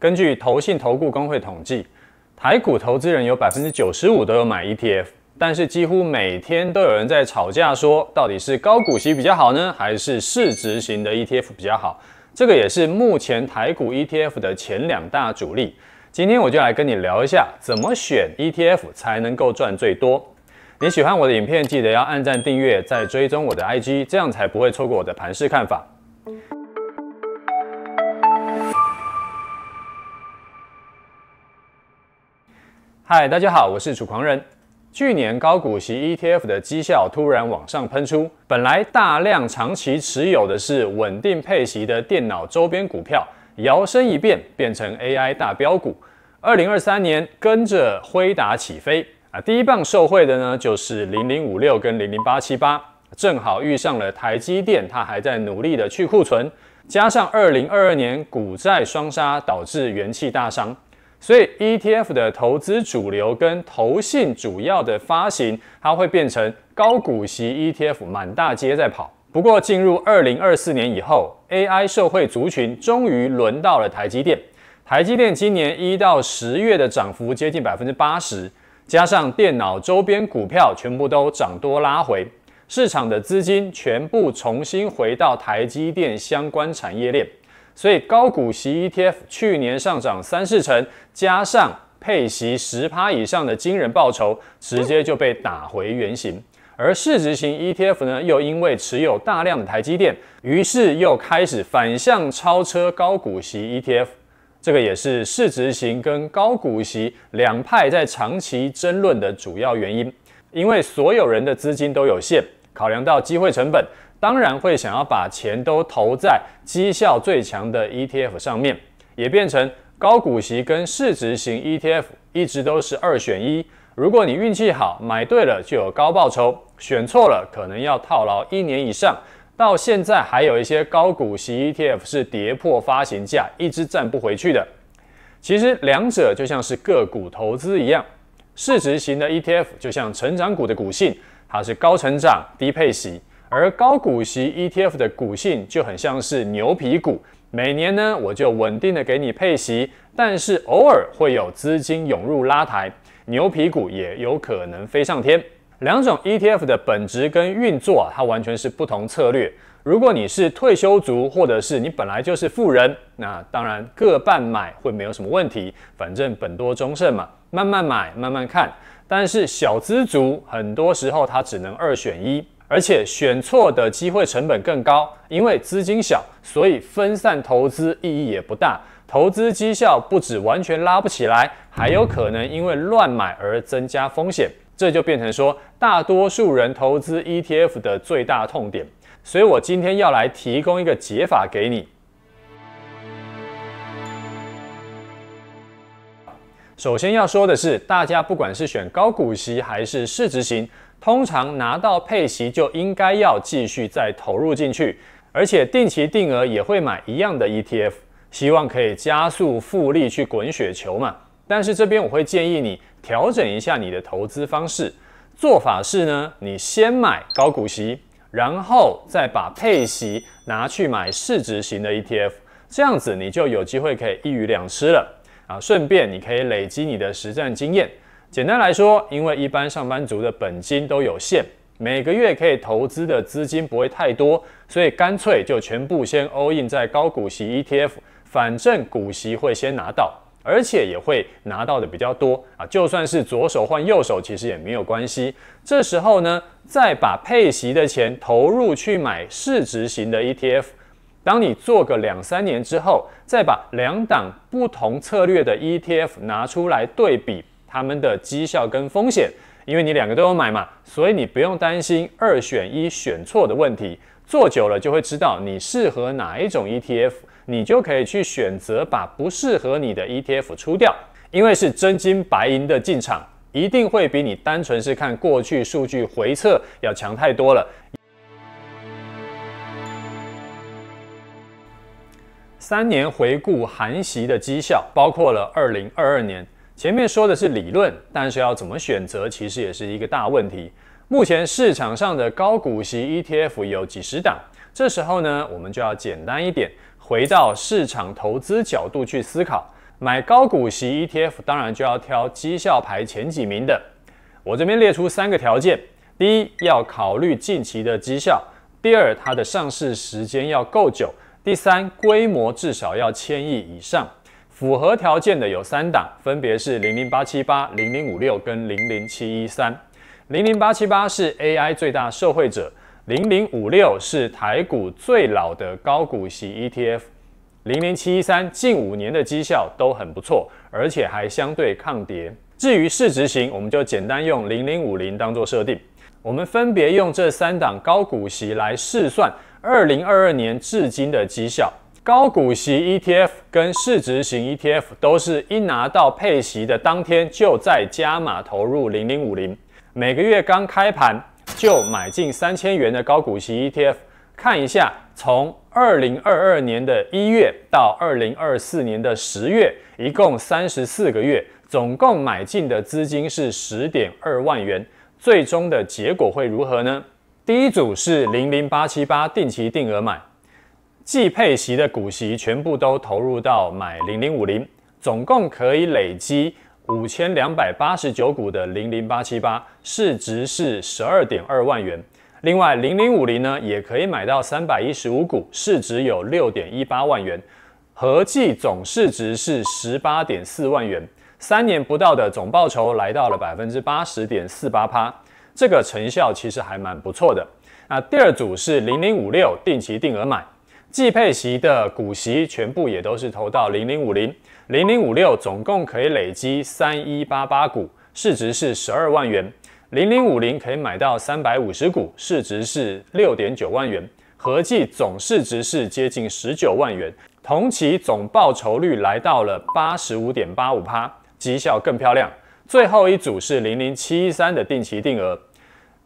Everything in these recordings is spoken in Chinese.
根据投信投顾工会统计，台股投资人有百分之九十五都有买 ETF，但是几乎每天都有人在吵架，说到底是高股息比较好呢，还是市值型的 ETF 比较好？这个也是目前台股 ETF 的前两大主力。今天我就来跟你聊一下，怎么选 ETF 才能够赚最多。你喜欢我的影片，记得要按赞、订阅，再追踪我的 IG，这样才不会错过我的盘势看法。嗨，大家好，我是楚狂人。去年高股息 ETF 的绩效突然往上喷出，本来大量长期持有的是稳定配息的电脑周边股票，摇身一变变成 AI 大标股。二零二三年跟着辉达起飞啊，第一棒受惠的呢就是零零五六跟零零八七八，正好遇上了台积电，它还在努力的去库存，加上二零二二年股债双杀，导致元气大伤。所以 ETF 的投资主流跟投信主要的发行，它会变成高股息 ETF 满大街在跑。不过进入二零二四年以后，AI 社会族群终于轮到了台积电。台积电今年一到十月的涨幅接近百分之八十，加上电脑周边股票全部都涨多拉回，市场的资金全部重新回到台积电相关产业链。所以高股息 ETF 去年上涨三四成，加上配息十趴以上的惊人报酬，直接就被打回原形。而市值型 ETF 呢，又因为持有大量的台积电，于是又开始反向超车高股息 ETF。这个也是市值型跟高股息两派在长期争论的主要原因。因为所有人的资金都有限，考量到机会成本。当然会想要把钱都投在绩效最强的 ETF 上面，也变成高股息跟市值型 ETF 一直都是二选一。如果你运气好，买对了就有高报酬；选错了，可能要套牢一年以上。到现在还有一些高股息 ETF 是跌破发行价，一直站不回去的。其实两者就像是个股投资一样，市值型的 ETF 就像成长股的股性，它是高成长低配息。而高股息 ETF 的股性就很像是牛皮股，每年呢我就稳定的给你配息，但是偶尔会有资金涌入拉抬，牛皮股也有可能飞上天。两种 ETF 的本质跟运作啊，它完全是不同策略。如果你是退休族，或者是你本来就是富人，那当然各半买会没有什么问题，反正本多终胜嘛，慢慢买，慢慢看。但是小资族很多时候他只能二选一。而且选错的机会成本更高，因为资金小，所以分散投资意义也不大。投资绩效不止完全拉不起来，还有可能因为乱买而增加风险。这就变成说，大多数人投资 ETF 的最大痛点。所以我今天要来提供一个解法给你。首先要说的是，大家不管是选高股息还是市值型。通常拿到配息就应该要继续再投入进去，而且定期定额也会买一样的 ETF，希望可以加速复利去滚雪球嘛。但是这边我会建议你调整一下你的投资方式，做法是呢，你先买高股息，然后再把配息拿去买市值型的 ETF，这样子你就有机会可以一鱼两吃了啊，顺便你可以累积你的实战经验。简单来说，因为一般上班族的本金都有限，每个月可以投资的资金不会太多，所以干脆就全部先 all in 在高股息 ETF，反正股息会先拿到，而且也会拿到的比较多啊。就算是左手换右手，其实也没有关系。这时候呢，再把配息的钱投入去买市值型的 ETF，当你做个两三年之后，再把两档不同策略的 ETF 拿出来对比。他们的绩效跟风险，因为你两个都有买嘛，所以你不用担心二选一选错的问题。做久了就会知道你适合哪一种 ETF，你就可以去选择把不适合你的 ETF 出掉。因为是真金白银的进场，一定会比你单纯是看过去数据回测要强太多了。三年回顾韩息的绩效，包括了二零二二年。前面说的是理论，但是要怎么选择，其实也是一个大问题。目前市场上的高股息 ETF 有几十档，这时候呢，我们就要简单一点，回到市场投资角度去思考。买高股息 ETF 当然就要挑绩效排前几名的。我这边列出三个条件：第一，要考虑近期的绩效；第二，它的上市时间要够久；第三，规模至少要千亿以上。符合条件的有三档，分别是零零八七八、零零五六跟零零七一三。零零八七八是 AI 最大受惠者，零零五六是台股最老的高股息 ETF，零零七一三近五年的绩效都很不错，而且还相对抗跌。至于市值型，我们就简单用零零五零当做设定。我们分别用这三档高股息来试算二零二二年至今的绩效。高股息 ETF 跟市值型 ETF 都是一拿到配息的当天就在加码投入零零五零，每个月刚开盘就买进三千元的高股息 ETF，看一下从二零二二年的一月到二零二四年的十月，一共三十四个月，总共买进的资金是十点二万元，最终的结果会如何呢？第一组是零零八七八定期定额买。既配息的股息全部都投入到买零零五零，总共可以累积五千两百八十九股的零零八七八，市值是十二点二万元。另外零零五零呢，也可以买到三百一十五股，市值有六点一八万元，合计总市值是十八点四万元。三年不到的总报酬来到了百分之八十点四八趴，这个成效其实还蛮不错的。那第二组是零零五六定期定额买。季配息的股息全部也都是投到零零五零零零五六，总共可以累积三一八八股，市值是十二万元。零零五零可以买到三百五十股，市值是六点九万元，合计总市值是接近十九万元。同期总报酬率来到了八十五点八五趴，绩效更漂亮。最后一组是零零七一三的定期定额，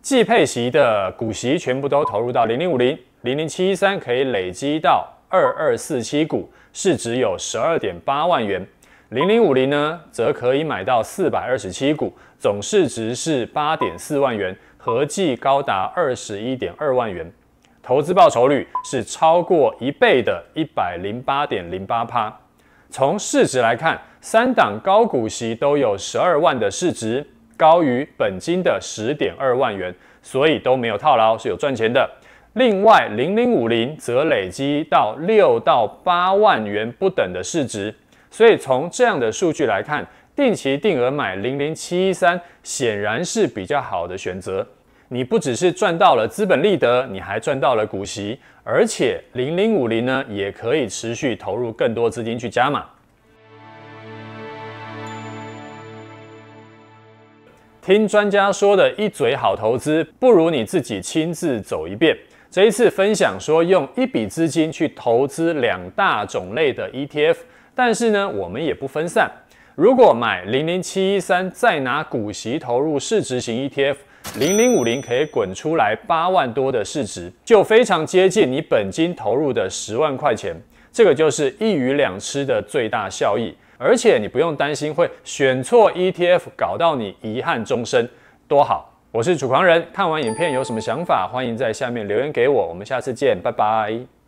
季配息的股息全部都投入到零零五零。零零七一三可以累积到二二四七股，市值有十二点八万元。零零五零呢，则可以买到四百二十七股，总市值是八点四万元，合计高达二十一点二万元。投资报酬率是超过一倍的一百零八点零八趴。从市值来看，三档高股息都有十二万的市值，高于本金的十点二万元，所以都没有套牢，是有赚钱的。另外，零零五零则累积到六到八万元不等的市值，所以从这样的数据来看，定期定额买零零七一三显然是比较好的选择。你不只是赚到了资本利得，你还赚到了股息，而且零零五零呢也可以持续投入更多资金去加码。听专家说的一嘴好投资，不如你自己亲自走一遍。这一次分享说用一笔资金去投资两大种类的 ETF，但是呢，我们也不分散。如果买零零七一三，再拿股息投入市值型 ETF，零零五零可以滚出来八万多的市值，就非常接近你本金投入的十万块钱。这个就是一鱼两吃的最大效益，而且你不用担心会选错 ETF，搞到你遗憾终生，多好。我是主狂人，看完影片有什么想法，欢迎在下面留言给我。我们下次见，拜拜。